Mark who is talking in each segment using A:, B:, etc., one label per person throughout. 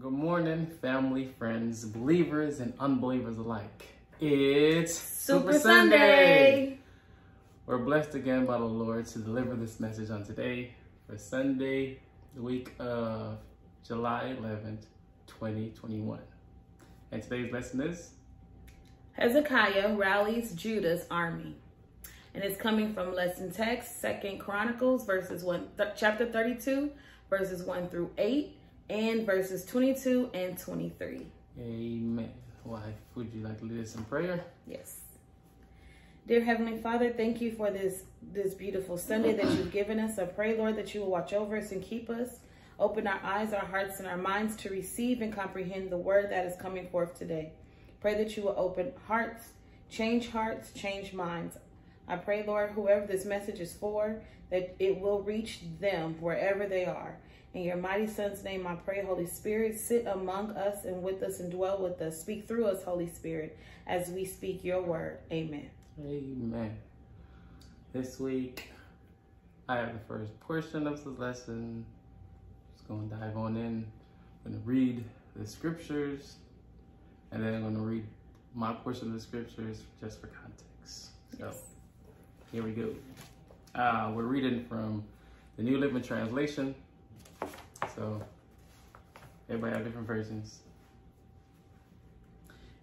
A: Good morning, family, friends, believers, and unbelievers alike. It's
B: Super, Sunday.
A: We're blessed again by the Lord to deliver this message on today for Sunday, the week of July 11th, 2021. And today's lesson is
B: Hezekiah rallies Judah's army. And it's coming from lesson text, Second Chronicles, verses one, th- chapter 32, verses 1 through 8, and verses 22 and 23.
A: Amen. Wife, would you like to lead us in prayer?
B: Yes. Dear Heavenly Father, thank you for this this beautiful Sunday that you've given us. I pray, Lord, that you will watch over us and keep us. Open our eyes, our hearts, and our minds to receive and comprehend the word that is coming forth today. Pray that you will open hearts, change hearts, change minds. I pray, Lord, whoever this message is for, that it will reach them wherever they are. In your mighty Son's name, I pray, Holy Spirit, sit among us and with us and dwell with us. Speak through us, Holy Spirit, as we speak your word. Amen.
A: Amen. This week, I have the first portion of the lesson. Just going to dive on in. I'm going to read the scriptures, and then I'm going to read my portion of the scriptures just for context. So,
B: Yes.
A: here we go. Uh, we're reading from the New Living Translation. So, everybody have different versions.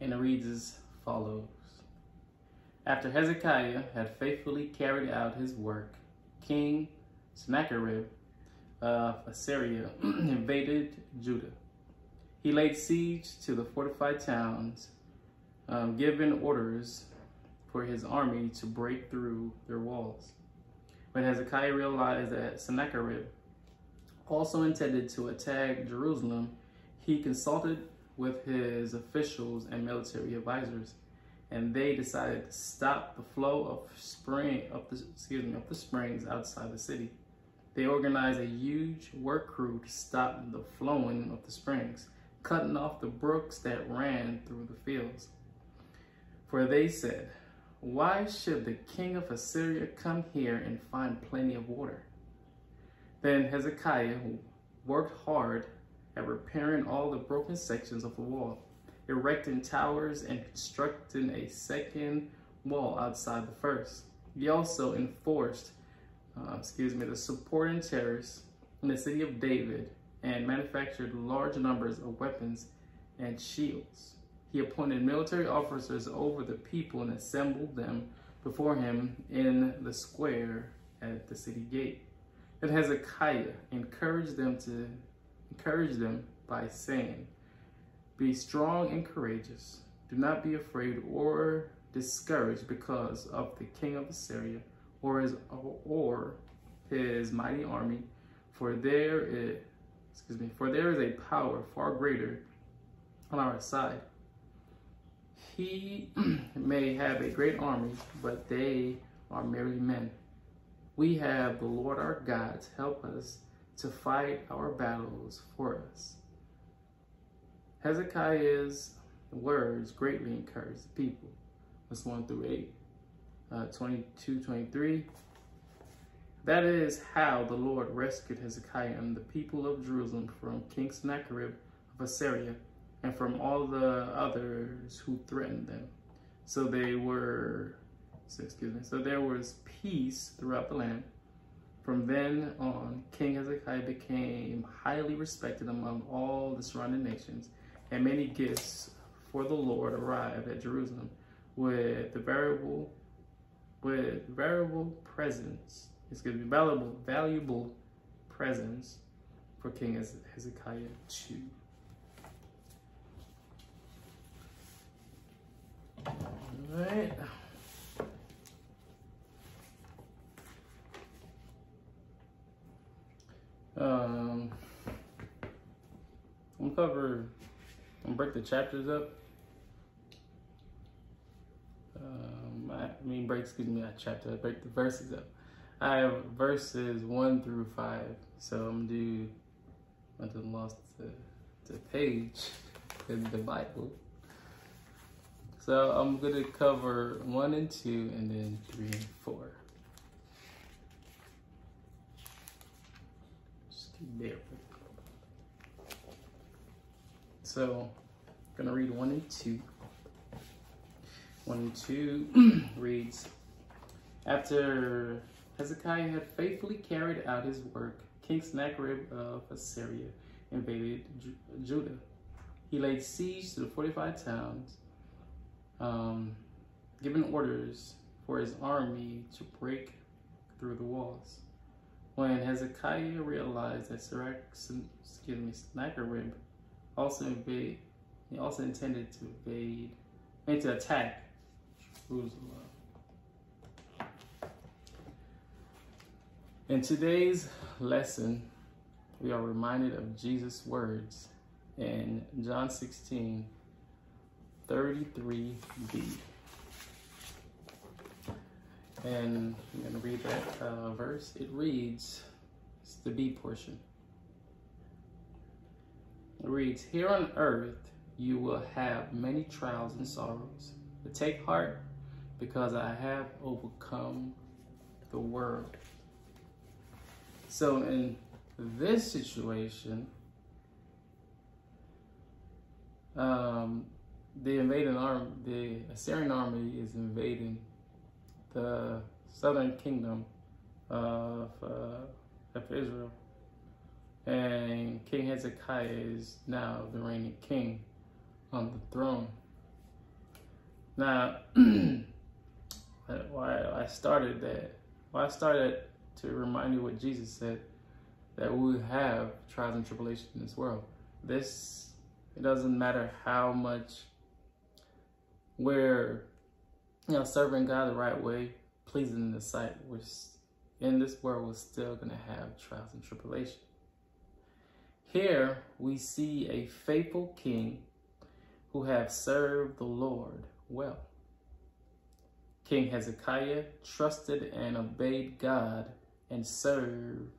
A: And it reads as follows. After Hezekiah had faithfully carried out his work, King Sennacherib of Assyria invaded Judah. He laid siege to the fortified towns, um, giving orders for his army to break through their walls. When Hezekiah realized that Sennacherib also intended to attack Jerusalem, he consulted with his officials and military advisors and they decided to stop the flow of spring of the excuse me of the springs outside the city. They organized a huge work crew to stop the flowing of the springs, cutting off the brooks that ran through the fields. For they said, Why should the king of Assyria come here and find plenty of water? Then Hezekiah worked hard at repairing all the broken sections of the wall erecting towers and constructing a second wall outside the first. He also enforced, uh, excuse me, the supporting terrace in the city of David and manufactured large numbers of weapons and shields. He appointed military officers over the people and assembled them before him in the square at the city gate. Then Hezekiah encouraged them to encourage them by saying, be strong and courageous. Do not be afraid or discouraged because of the king of Assyria or his or his mighty army, for there is excuse me, for there is a power far greater on our side. He may have a great army, but they are merely men. We have the Lord our God to help us to fight our battles for us. Hezekiah's words greatly encouraged the people. Verse 1 through 8, uh, 22, 23. That is how the Lord rescued Hezekiah and the people of Jerusalem from King Sennacherib of Assyria and from all the others who threatened them. So they were, excuse me, so there was peace throughout the land. From then on, King Hezekiah became highly respected among all the surrounding nations and many gifts for the Lord arrived at Jerusalem with the variable with variable gonna be valuable valuable presents for King Hezekiah too. All right. Um, I'm gonna cover and break the chapters up. Um, I, I mean, break, excuse me, not chapter, break the verses up. I have verses one through five, so I'm gonna do. I just lost the, the page in the Bible. So I'm gonna cover one and two, and then three and four. Just keep there. So, to read 1 and 2. 1 and 2 reads After Hezekiah had faithfully carried out his work, King Sennacherib of Assyria invaded Judah. He laid siege to the fortified towns, um, giving orders for his army to break through the walls. When Hezekiah realized that Sirach, excuse me, Sennacherib also invade, he also intended to invade, and to attack Jerusalem. In today's lesson, we are reminded of Jesus' words in John 16, 33b. And I'm going to read that uh, verse. It reads, it's the B portion. It reads, Here on earth you will have many trials and sorrows, but take heart because I have overcome the world. So in this situation, um, the invading army, the Assyrian army is invading the southern kingdom of, uh, of Israel. And King Hezekiah is now the reigning king on the throne. Now, why I started that, why I started to remind you what Jesus said, that we have trials and tribulations in this world. This it doesn't matter how much we're, you know, serving God the right way, pleasing in the sight. We're in this world, we're still going to have trials and tribulation. Here we see a faithful king who have served the Lord well. King Hezekiah trusted and obeyed God and served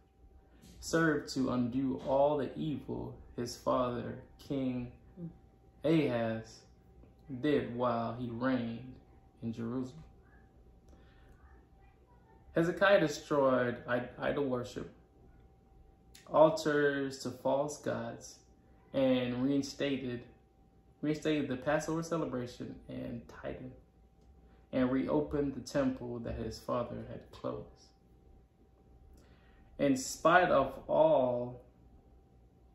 A: served to undo all the evil his father, King Ahaz, did while he reigned in Jerusalem. Hezekiah destroyed idol worship, altars to false gods, and reinstated reinstated the Passover celebration and tithing, and reopened the temple that his father had closed. In spite of all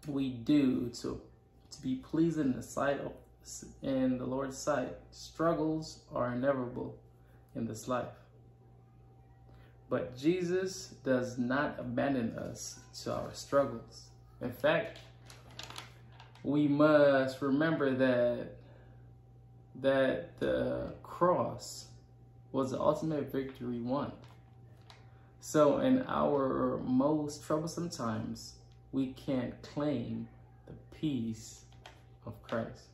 A: we do to, to be pleasing in the sight of in the Lord's sight, struggles are inevitable in this life. But Jesus does not abandon us to our struggles. In fact, we must remember that that the cross was the ultimate victory won. So in our most troublesome times, we can't claim the peace of Christ.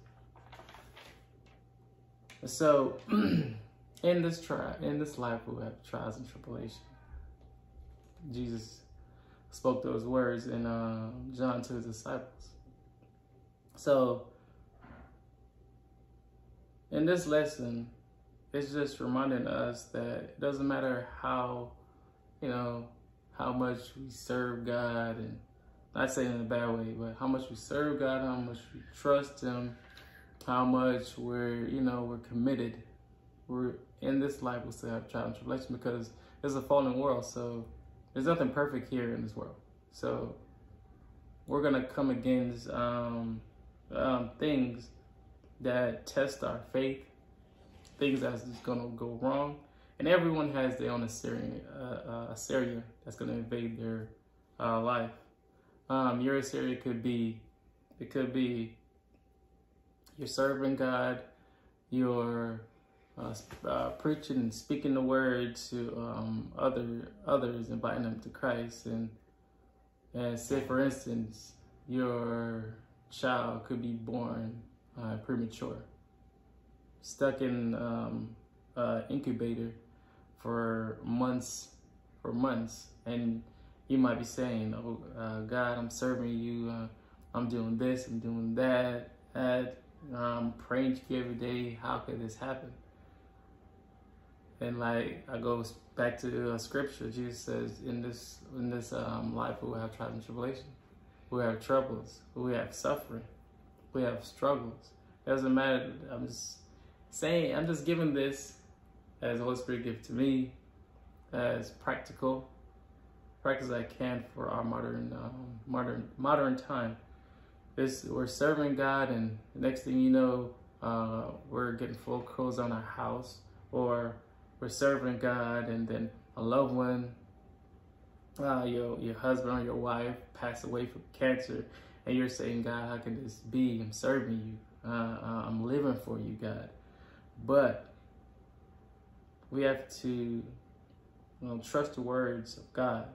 A: So in this trial, in this life, we have trials and tribulation. Jesus spoke those words in uh, John to his disciples. So in this lesson, it's just reminding us that it doesn't matter how, you know, how much we serve God and not saying in a bad way, but how much we serve God, how much we trust Him, how much we're, you know, we're committed. We're in this life, we still have trial and tribulation because it's a fallen world. So there's nothing perfect here in this world. So we're gonna come against um, um, things that test our faith, things that's gonna go wrong. And everyone has their own Assyrian, uh, uh, Assyria that's gonna invade their uh, life. Um, your Assyria could be, it could be you're serving God, you're uh, uh, preaching and speaking the word to um, other others, inviting them to Christ, and and say, for instance, your child could be born uh, premature, stuck in um, incubator for months, for months, and you might be saying, "Oh uh, God, I'm serving you. Uh, I'm doing this. I'm doing that. that. I'm praying to you every day. How could this happen?" And like I go back to uh, scripture, Jesus says, "In this in this um, life, we have trials and tribulation. We have troubles. We have suffering." We have struggles. It Doesn't matter. I'm just saying, I'm just giving this as the Holy Spirit gives to me as practical practice I can for our modern um, modern modern time. We're serving God, and next thing you know, uh, we're getting full clothes on our house, or we're serving God, and then a loved one, uh, your your husband or your wife, passed away from cancer, and you're saying, God, how can this be? I'm serving you. Uh, uh, I'm living for you, God. But we have to you know, trust the words of God.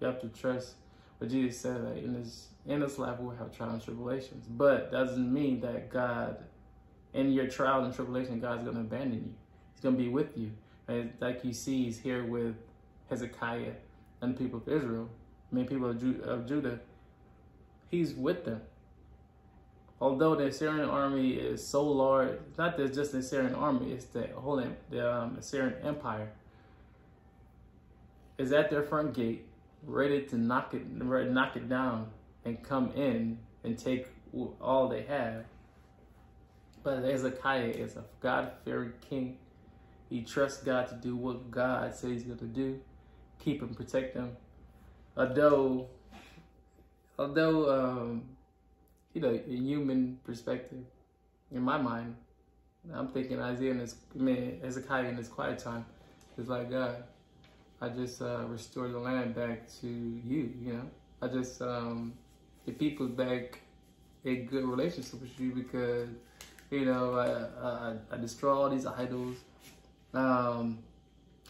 A: You have to trust what Jesus said that in this in this life we'll have trials and tribulations. But doesn't mean that God in your trials and tribulation, God's gonna abandon you. He's gonna be with you. Like you see he's here with Hezekiah and the people of Israel, mean people of, Ju- of Judah, he's with them. Although the Assyrian army is so large, it's not just the Assyrian army, it's the whole the um, Assyrian empire is at their front gate, ready to knock it, ready to knock it down and come in and take all they have. But Hezekiah is a God-fearing king. He trusts God to do what God says he's going to do, keep and protect him. Although, although, um, you know, in human perspective, in my mind, I'm thinking Isaiah and his, I mean, Hezekiah in his quiet time is like, God, I just uh, restore the land back to you, you know? I just um, get people back a good relationship with you because, you know, I, I, I destroy all these idols, um,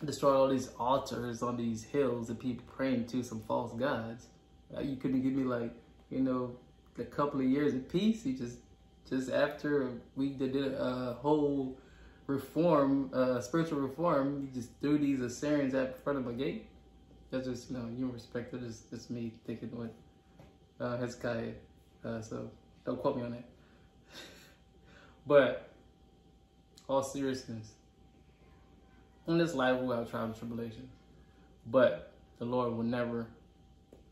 A: destroy all these altars on these hills that people praying to some false gods. Uh, you couldn't give me like, you know, a couple of years of peace. You just, just after we did a whole reform, uh, spiritual reform, you just threw these Assyrians at the front of my gate. That's just, you know, human perspective. It's just me thinking what uh, Hezekiah. Uh, so don't quote me on that. but all seriousness, in this life we'll have trials and tribulations, but the Lord will never.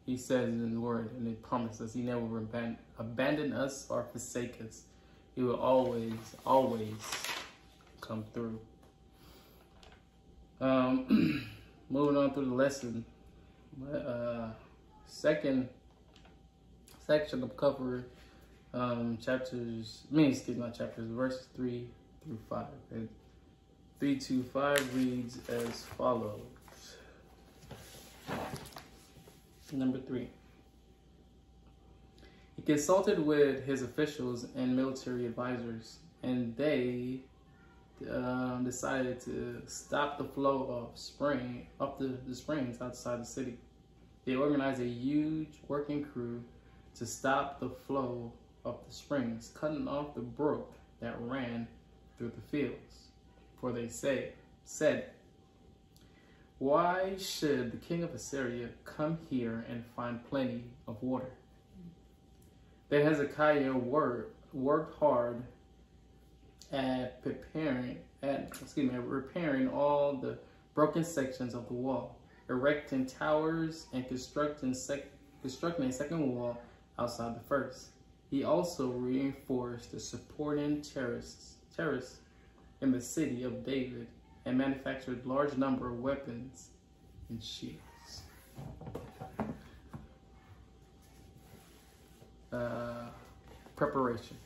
A: He says in His Word, and He promises He never will abandon, abandon us or forsake us. He will always, always come through. Um, moving on through the lesson, uh, second section of cover um, chapters, I mean, excuse me, chapters, verses 3 through 5. And 3 to 5 reads as follows. Number 3. He consulted with his officials and military advisors, and they um, decided to stop the flow of spring up the, the springs outside the city. They organized a huge working crew to stop the flow of the springs, cutting off the brook that ran through the fields. For they say, said, Why should the king of Assyria come here and find plenty of water? Then Hezekiah worked, worked hard at preparing, at, excuse me, at repairing all the broken sections of the wall, erecting towers and constructing, sec, constructing a second wall outside the first. He also reinforced the supporting terrorists, terrorists in the city of David and manufactured large number of weapons and shields. Uh, preparation.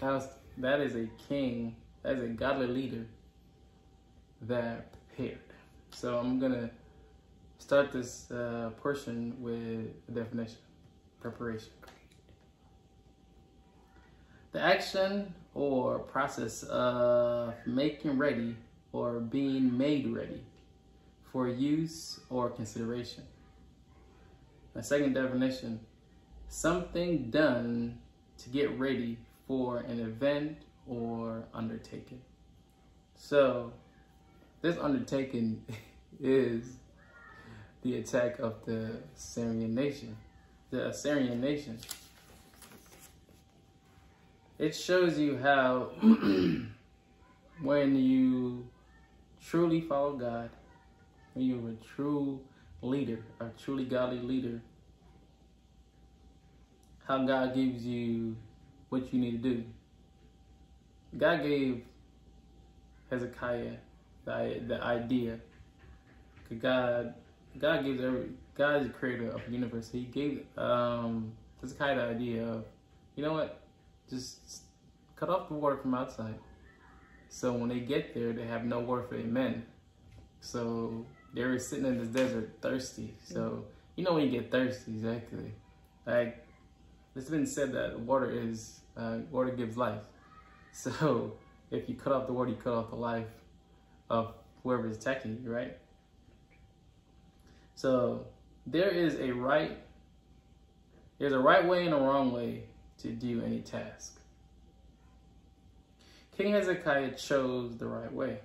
A: That is a king, that is a godly leader that prepared. So I'm going to start this uh, portion with a definition preparation. The action or process of making ready or being made ready for use or consideration. A second definition, something done to get ready for an event or undertaking. So, this undertaking is the attack of the Assyrian nation. The Assyrian nation. It shows you how when you truly follow God, when you're a true leader, a truly godly leader, how God gives you what you need to do. God gave Hezekiah the, the idea. God God gives every God is the creator of the universe. He gave um Hezekiah the idea of, you know what, just cut off the water from outside. So when they get there, they have no water for their men. So they were sitting in the desert thirsty. So you know when you get thirsty, exactly. Like it's been said that water is uh, water gives life. So if you cut off the water, you cut off the life of whoever is attacking you, right? So there is a right, there's a right way and a wrong way to do any task. King Hezekiah chose the right way.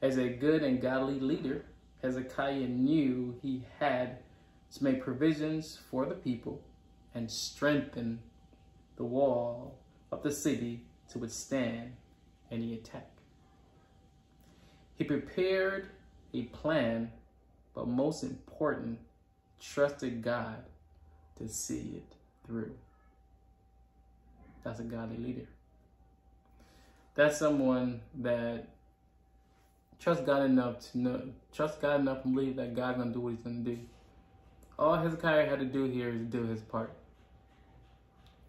A: As a good and godly leader, Hezekiah knew he had to make provisions for the people and strengthen the wall of the city to withstand any attack. He prepared a plan, but most important, trusted God to see it through. That's a godly leader. That's someone that trusts God enough to know, trust God enough to believe that God's gonna do what He's gonna do. All Hezekiah had to do here is do his part.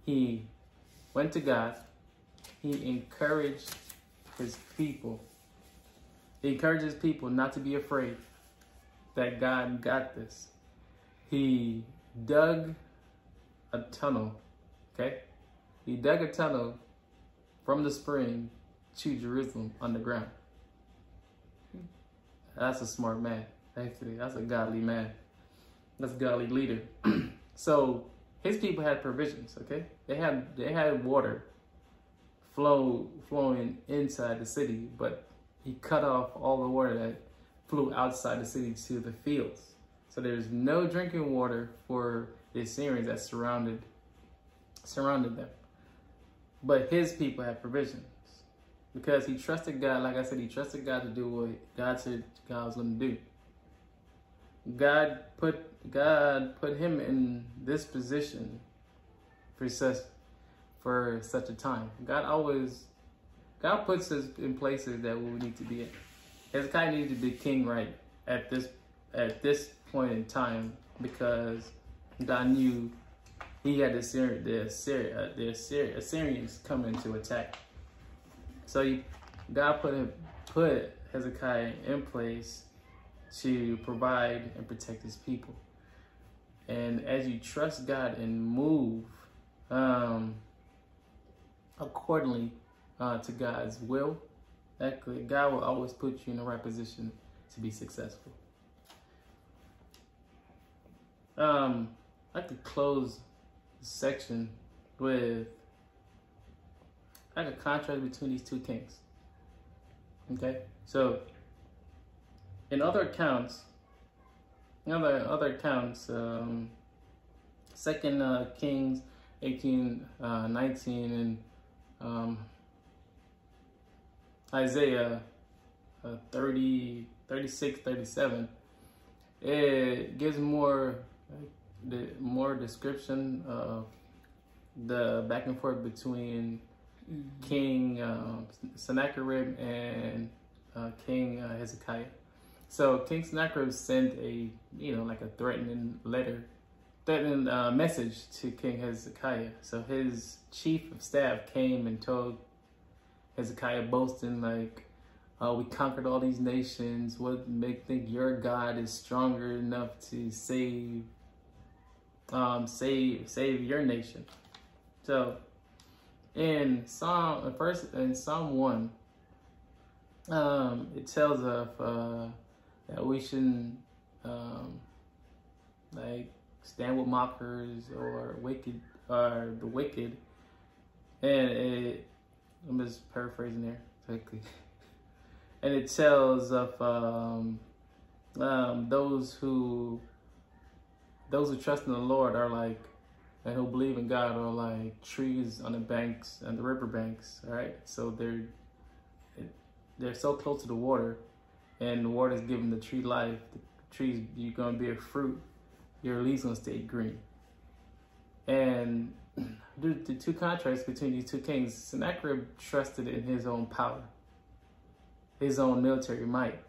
A: He went to God. He encouraged his people. He encouraged his people not to be afraid that God got this. He dug a tunnel, okay? He dug a tunnel from the spring to Jerusalem underground. That's a smart man. Actually, that's a godly man. That's a godly leader. so his people had provisions, okay? They had they had water flow flowing inside the city, but he cut off all the water that flew outside the city to the fields. So there's no drinking water for the Assyrians that surrounded surrounded them. But his people had provisions because he trusted God. Like I said, he trusted God to do what God said God was going to do. God put God put him in this position for such for such a time. God always God puts us in places that we need to be in. Hezekiah needed to be king right at this at this point in time because God knew he had the Assyrian, the, Assyria, the Assyria, Assyrians coming to attack. So he, God put him, put Hezekiah in place to provide and protect his people. And as you trust God and move um, accordingly uh, to God's will, that God will always put you in the right position to be successful. Um, I could close this section with like a contrast between these two kings. Okay, so in other accounts, in other other accounts, um, Second uh, Kings eighteen uh, nineteen and um, Isaiah uh, 30, 36, 37, it gives more the more description of the back and forth between mm-hmm. King um, Sennacherib and uh, King uh, Hezekiah. So King Sennacherib sent a, you know, like a threatening letter, threatening uh, message to King Hezekiah. So his chief of staff came and told Hezekiah boasting like, uh, we conquered all these nations. What make think your God is stronger enough to save, um, save, save your nation? So, in Psalm, first in Psalm one, um, it tells us uh, that we shouldn't um, like stand with mockers or wicked or the wicked, and it. I'm just paraphrasing there quickly, and it tells of um, um, those who those who trust in the Lord are like and who believe in God are like trees on the banks and the river banks, right? So they're they're so close to the water and the water is giving the tree life, the trees, you're going to bear fruit, your leaves to stay green. And the, the two contrasts between these two kings, Sennacherib trusted in his own power, his own military might.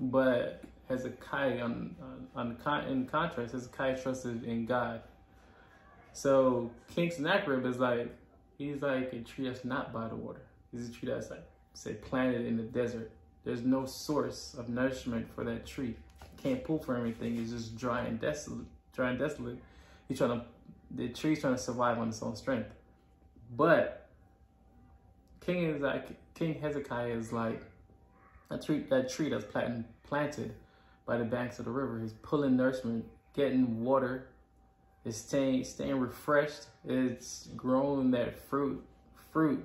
A: But Hezekiah, on, on, on in contrast, Hezekiah trusted in God. So King Sennacherib is like, he's like a tree that's not by the water. He's a tree that's like, say, planted in the desert. There's no source of nourishment for that tree. Can't pull for anything. It's just dry and desolate. Dry and desolate. He's trying to, the tree's trying to survive on its own strength. But King is like King Hezekiah is like a tree that tree that's planted by the banks of the river. He's pulling nourishment, getting water, it's staying staying refreshed. It's growing that fruit fruit,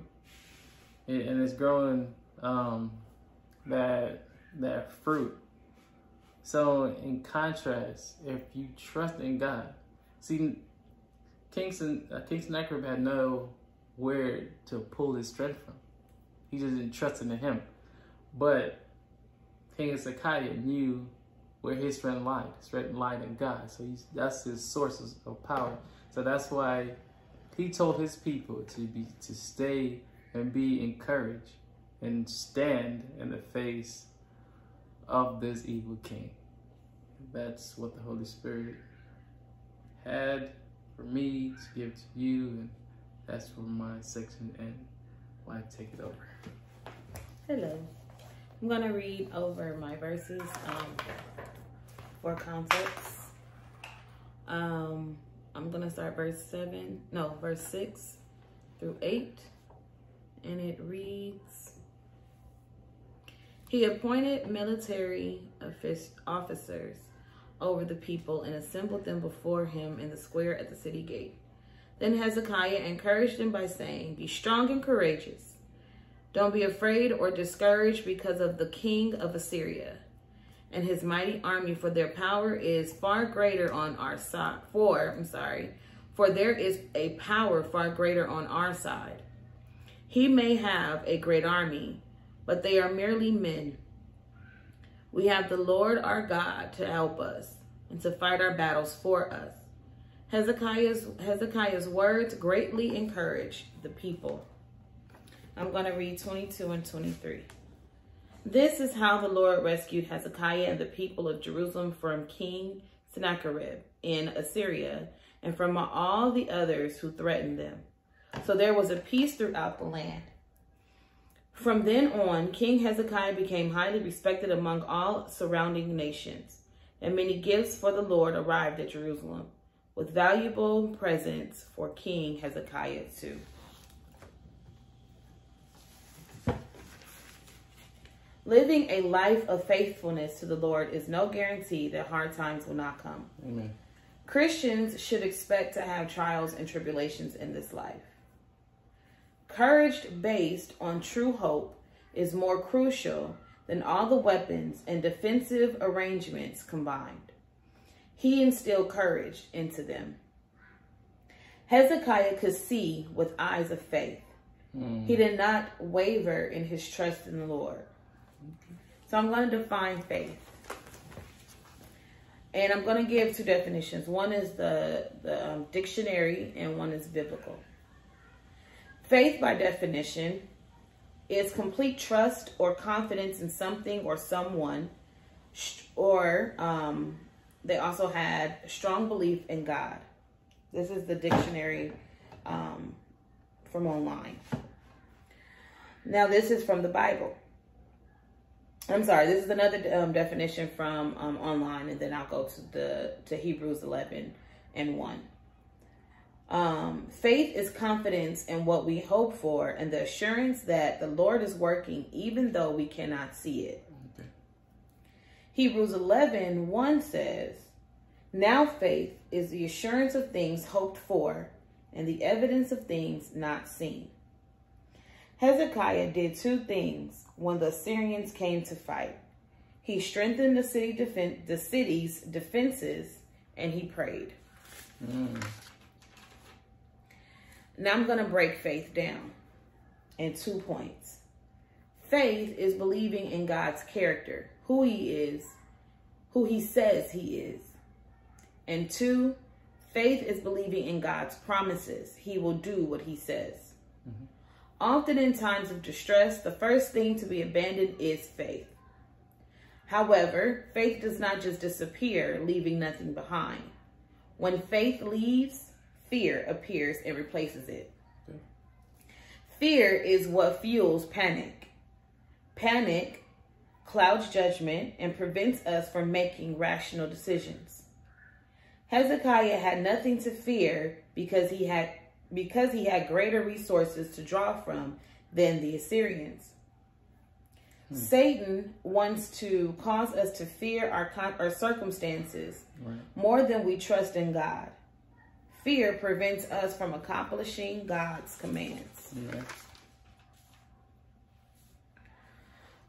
A: it, and it's growing um, that that fruit. So in contrast, if you trust in God, see, Kingston uh, had no where to pull his strength from. He just didn't trust in him. But King Hezekiah knew where his strength lied. His Strength lied in God. So that's his sources of power. So that's why he told his people to be to stay and be encouraged and stand in the face of this evil king. That's what the Holy Spirit had for me to give to you, and that's for my section and why take it over.
B: Hello. I'm going to read over my verses um, for context. Um, I'm going to start verse 7, no, verse 6 through 8. And it reads He appointed military officers over the people and assembled them before him in the square at the city gate. Then Hezekiah encouraged them by saying, Be strong and courageous. Don't be afraid or discouraged because of the king of Assyria and his mighty army, for their power is far greater on our side. For, I'm sorry, for there is a power far greater on our side. He may have a great army, but they are merely men. We have the Lord our God to help us and to fight our battles for us. Hezekiah's, Hezekiah's words greatly encouraged the people. I'm going to read 22 and 23. This is how the Lord rescued Hezekiah and the people of Jerusalem from King Sennacherib in Assyria and from all the others who threatened them. So there was a peace throughout the land. From then on, King Hezekiah became highly respected among all surrounding nations, and many gifts for the Lord arrived at Jerusalem, with valuable presents for King Hezekiah too. Living a life of faithfulness to the Lord is no guarantee that hard times will not come.
A: Amen.
B: Christians should expect to have trials and tribulations in this life. Courage based on true hope is more crucial than all the weapons and defensive arrangements combined. He instilled courage into them. Hezekiah could see with eyes of faith. Mm. He did not waver in his trust in the Lord. So I'm going to define faith. And I'm going to give two definitions. One is the, the um, dictionary and one is biblical. Faith, by definition, is complete trust or confidence in something or someone, or um, they also had strong belief in God. This is the dictionary um, from online. Now, this is from the Bible. I'm sorry, this is another um, definition from um, online, and then I'll go to the to Hebrews 11 and 1. Um, faith is confidence in what we hope for and the assurance that the Lord is working even though we cannot see it. Okay. Hebrews 11 1 says, Now faith is the assurance of things hoped for and the evidence of things not seen. Hezekiah did two things when the Assyrians came to fight. He strengthened the city defen- the city's defenses and he prayed. Mm. Now I'm going to break faith down in two points. Faith is believing in God's character, who he is, who he says he is. And two, Faith is believing in God's promises. He will do what he says. Mm-hmm. Often in times of distress, the first thing to be abandoned is faith. However, faith does not just disappear, leaving nothing behind. When faith leaves, fear appears and replaces it. Fear is what fuels panic. Panic clouds judgment and prevents us from making rational decisions. Hezekiah had nothing to fear because he had because he had greater resources to draw from than the Assyrians. Hmm. Satan wants to cause us to fear our our circumstances right. more than we trust in God. Fear prevents us from accomplishing God's commands.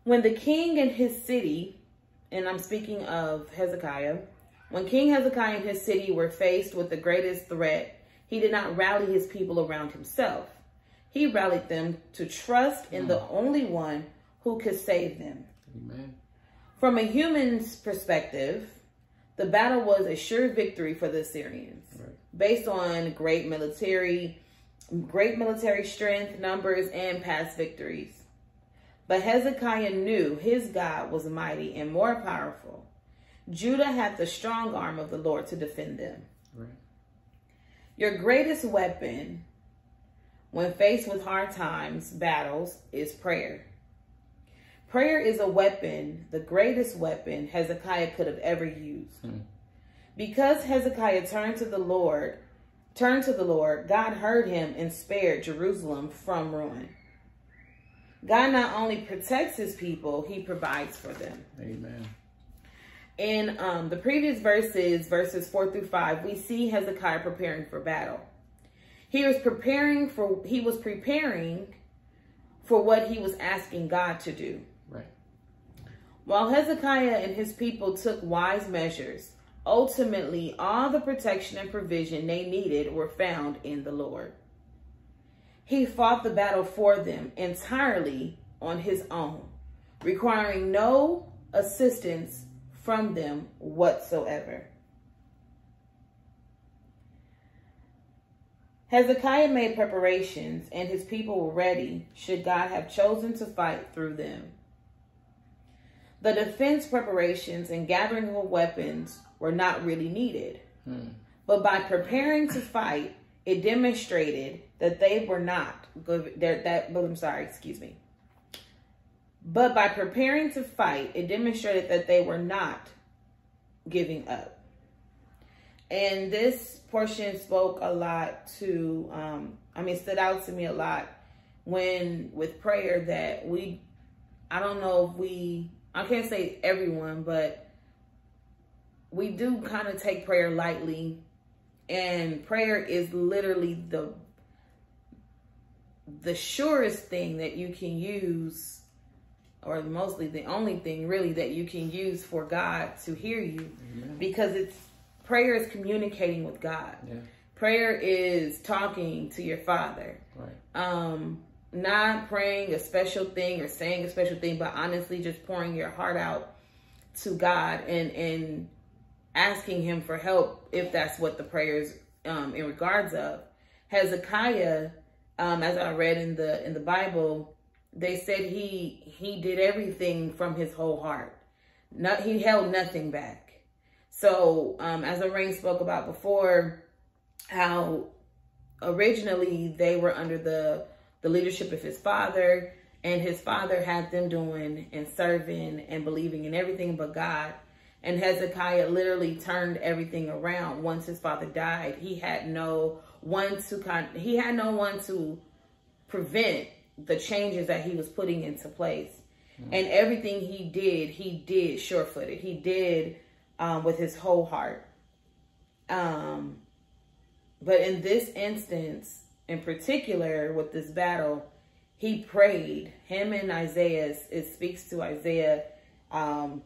B: When the king and his city, and I'm speaking of Hezekiah, when King Hezekiah and his city were faced with the greatest threat, he did not rally his people around himself. He rallied them to trust in the hmm. only one who could save them. Amen. From a human's perspective, the battle was a sure victory for the Assyrians. Based on great military, great military strength, numbers, and past victories. But Hezekiah knew his God was mighty and more powerful. Judah had the strong arm of the Lord to defend them. Right. Your greatest weapon when faced with hard times, battles, is prayer. Prayer is a weapon, the greatest weapon Hezekiah could have ever used. Hmm. Because Hezekiah turned to the Lord, turned to the Lord, God heard him and spared Jerusalem from ruin. God not only protects his people, he provides for them.
A: Amen.
B: In um, the previous verses, verses four through five, we see Hezekiah preparing for battle. He was preparing for he was preparing for what he was asking God to do.
A: Right.
B: While Hezekiah and his people took wise measures, ultimately all the protection and provision they needed were found in the Lord. He fought the battle for them entirely on his own, requiring no assistance from them whatsoever. Hezekiah made preparations, and his people were ready should God have chosen to fight through them. The defense preparations and gathering of weapons were not really needed. Hmm. But by preparing to fight, it demonstrated that they were not good. That, but I'm sorry, excuse me. But by preparing to fight, it demonstrated that they were not giving up. And this portion spoke a lot to, um, I mean, stood out to me a lot when with prayer that we, I don't know if we, I can't say everyone, but we do kind of take prayer lightly. And prayer is literally the the surest thing that you can use or mostly the only thing really that you can use for God to hear you Amen. because it's prayer is communicating with God. Yeah. Prayer is talking to your father.
A: Right.
B: Um not praying a special thing or saying a special thing, but honestly just pouring your heart out to God and and asking him for help if that's what the prayers um in regards of. Hezekiah um, as I read in the in the Bible, they said he he did everything from his whole heart. Not he held nothing back. So um, as Lorraine spoke about before, how originally they were under the the leadership of his father, and his father had them doing and serving and believing in everything but God. And Hezekiah literally turned everything around once his father died. He had no one to kind he had no one to prevent the changes that he was putting into place. Mm-hmm. And everything he did, he did sure footed. He did um, with his whole heart. Um, but in this instance, in particular, with this battle, he prayed. Him and Isaiah, it speaks to Isaiah. Um,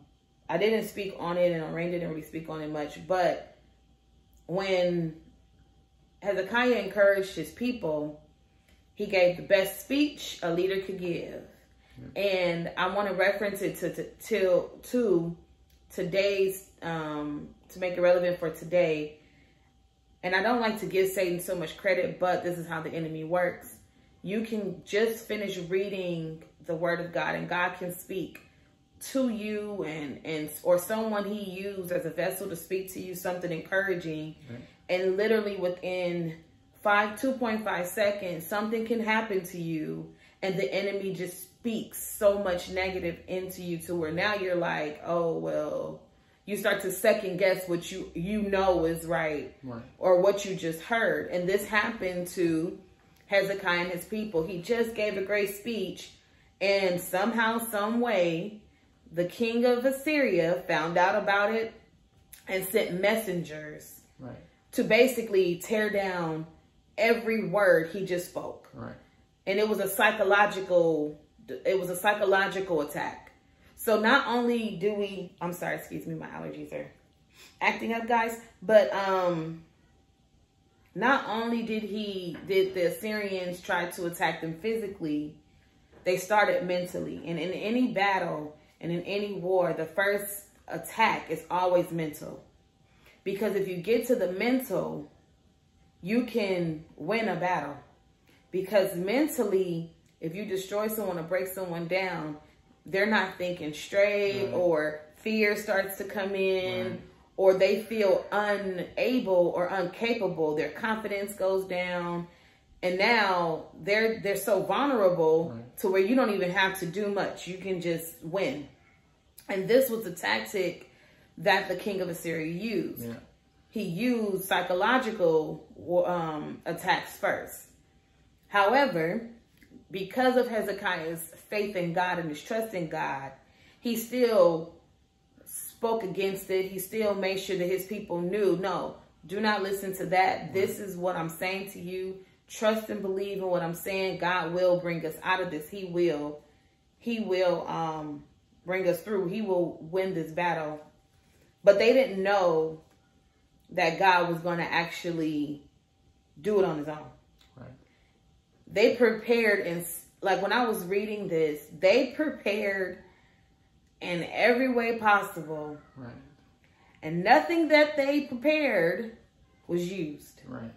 B: I didn't speak on it, and Lorraine didn't really speak on it much. But when Hezekiah encouraged his people. He gave the best speech a leader could give. And I want to reference it to, to, to, to today's, um, to make it relevant for today. and I don't like to give Satan so much credit, but this is how the enemy works. You can just finish reading the word of God and God can speak to you and and or someone he used as a vessel to speak to you something encouraging and literally within 5 2.5 seconds something can happen to you and the enemy just speaks so much negative into you to where now you're like oh well you start to second guess what you you know is right, right, or what you just heard. And this happened to Hezekiah and his people. He just gave a great speech, and somehow, some way, the king of Assyria found out about it and sent messengers right. to basically tear down every word he just spoke. Right. And it was a psychological it was a psychological attack. So not only do we, I'm sorry, excuse me, my allergies are acting up, guys. But um, not only did he, did the Assyrians try to attack them physically, they started mentally. And in any battle and in any war, the first attack is always mental. Because if you get to the mental, you can win a battle. Because mentally, if you destroy someone or break someone down, they're not thinking straight right. or fear starts to come in right. or they feel unable or incapable their confidence goes down and now they're they're so vulnerable right. to where you don't even have to do much you can just win and this was the tactic that the king of assyria used yeah. he used psychological um, attacks first however because of hezekiah's faith in God and his trust in God, he still spoke against it. He still made sure that his people knew, no, do not listen to that. This is what I'm saying to you. Trust and believe in what I'm saying. God will bring us out of this. He will. He will um, bring us through. He will win this battle. But they didn't know that God was going to actually do it on his own. Right. They prepared and like when I was reading this, they prepared in every way possible. Right. And nothing that they prepared was used. Right.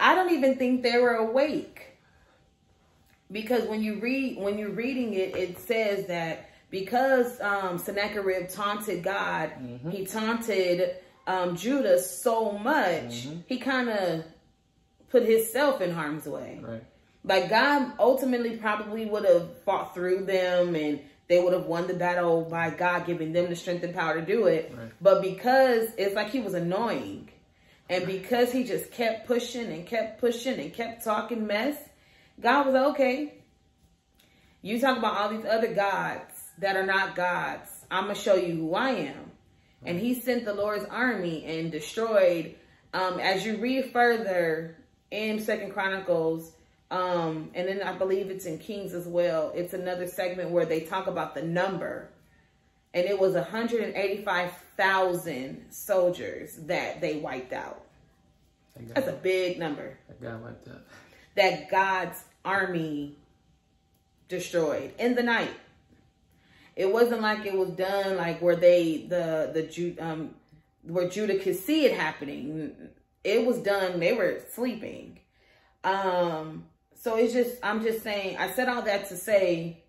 B: I don't even think they were awake. Because when you read when you're reading it, it says that because um Sennacherib taunted God, mm-hmm. he taunted um Judah so much, mm-hmm. he kind of put himself in harm's way. Right. Like God ultimately probably would have fought through them and they would have won the battle by God giving them the strength and power to do it. Right. But because it's like he was annoying and because he just kept pushing and kept pushing and kept talking mess, God was okay, you talk about all these other gods that are not gods. I'm going to show you who I am. And he sent the Lord's army and destroyed. Um, as you read further in Second Chronicles, um, and then I believe it's in Kings as well. It's another segment where they talk about the number. And it was 185,000 soldiers that they wiped out. That's a big number.
A: That got wiped out.
B: That God's army destroyed in the night. It wasn't like it was done like where they the the um where Judah could see it happening. It was done. They were sleeping. Um, so it's just, I'm just saying, I said all that to say,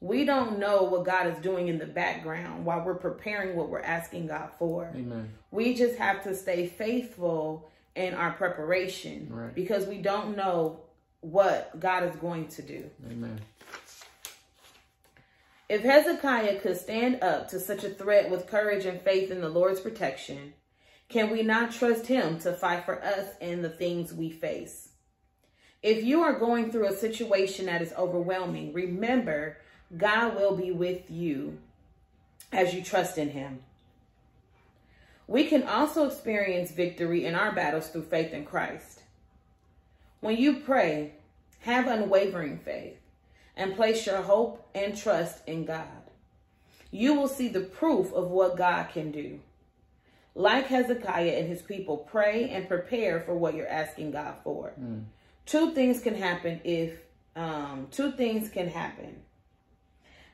B: we don't know what God is doing in the background while we're preparing what we're asking God for. Amen. We just have to stay faithful in our preparation right. because we don't know what God is going to do. Amen. If Hezekiah could stand up to such a threat with courage and faith in the Lord's protection, can we not trust him to fight for us in the things we face? If you are going through a situation that is overwhelming, remember God will be with you as you trust in him. We can also experience victory in our battles through faith in Christ. When you pray, have unwavering faith and place your hope and trust in God. You will see the proof of what God can do. Like Hezekiah and his people, pray and prepare for what you're asking God for. Mm two things can happen if um, two things can happen.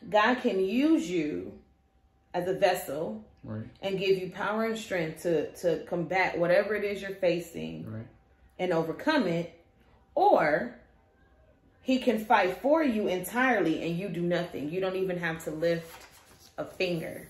B: God can use you as a vessel
A: Right.
B: and give you power and strength to to combat whatever it is you're facing
A: Right.
B: and overcome it, or he can fight for you entirely and you do nothing. You don't even have to lift a finger.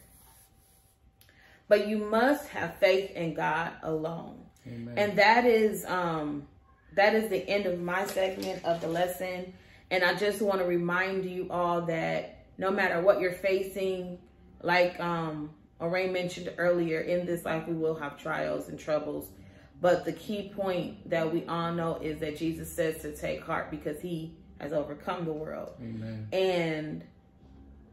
B: But you must have faith in God alone.
A: Amen.
B: And that is um that is the end of my segment of the lesson. And I just want to remind you all that no matter what you're facing, like um Orain mentioned earlier, in this life we will have trials and troubles. But the key point that we all know is that Jesus says to take heart because he has overcome the world.
A: Amen.
B: And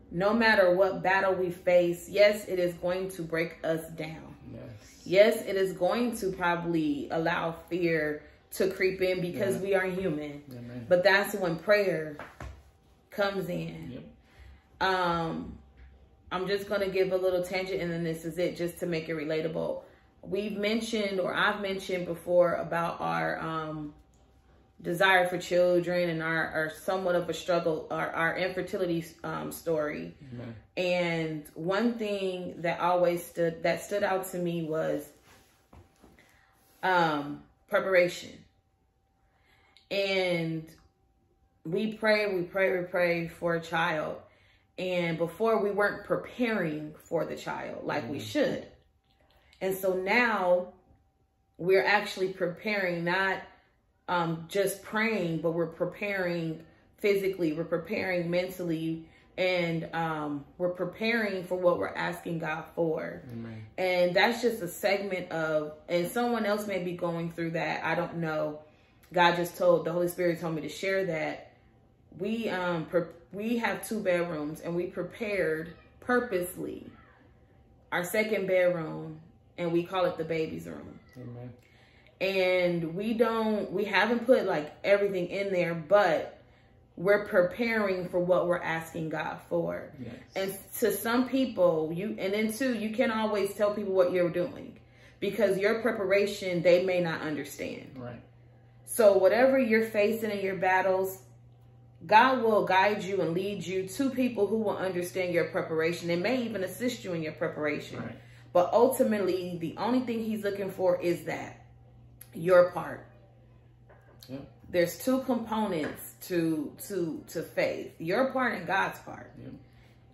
B: no matter what battle we face, yes, it is going to break us down.
A: Yes.
B: Yes, it is going to probably allow fear to creep in because
A: Yeah.
B: we are human.
A: Amen.
B: But that's when prayer comes in.
A: Yep.
B: Um, I'm just going to give a little tangent and then this is it just to make it relatable. We've mentioned or I've mentioned before about our um, desire for children and our, our somewhat of a struggle, our, our infertility um, story.
A: Amen.
B: And one thing that always stood that stood out to me was um preparation. And we pray, we pray, we pray for a child. And before we weren't preparing for the child like we should. And so now we're actually preparing, not um, just praying, but we're preparing physically, we're preparing mentally, and um, we're preparing for what we're asking God for.
A: Amen.
B: And that's just a segment of, and someone else may be going through that. I don't know. God just told, the Holy Spirit told me to share that. We um pre- we have two bedrooms and we prepared purposely our second bedroom and we call it the baby's room
A: Amen.
B: and we don't we haven't put like everything in there but we're preparing for what we're asking god for
A: Yes.
B: and to some people you and then too you can't always tell people what you're doing because your preparation they may not understand
A: right.
B: so whatever you're facing in your battles god will guide you and lead you to people who will understand your preparation and may even assist you in your preparation
A: Right.
B: but ultimately, the only thing he's looking for is that your part.
A: Yep.
B: There's two components to to to faith: your part and God's part.
A: Yep.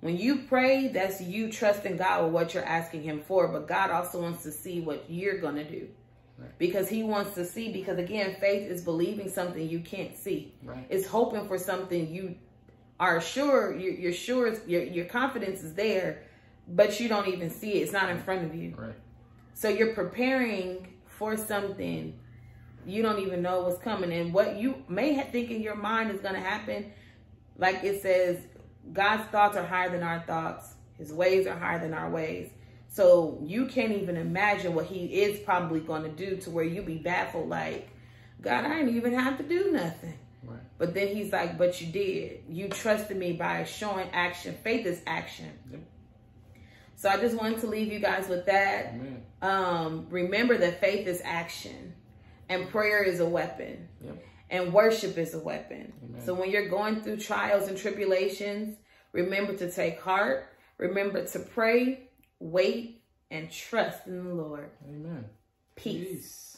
B: When you pray, that's you trusting God with what you're asking Him for. But God also wants to see what you're gonna do,
A: Right.
B: because He wants to see. Because again, faith is believing something you can't see.
A: Right.
B: It's hoping for something you are sure you're, you're sure your your confidence is there, but you don't even see it. It's not in front of you.
A: Right.
B: So you're preparing for something you don't even know what's coming. And what you may think in your mind is going to happen, like it says, God's thoughts are higher than our thoughts, His ways are higher than our ways. So you can't even imagine what He is probably going to do to where you be baffled, like, God, I didn't even have to do nothing.
A: Right.
B: But then He's like, But you did. You trusted me by showing action. Faith is action.
A: Yep.
B: So I just wanted to leave you guys with that um, remember that faith is action and prayer is a weapon
A: Yep.
B: and worship is a weapon.
A: Amen.
B: So when you're going through trials and tribulations, remember to take heart, remember to pray, wait, and trust in the Lord.
A: Amen.
B: Peace.
A: Peace.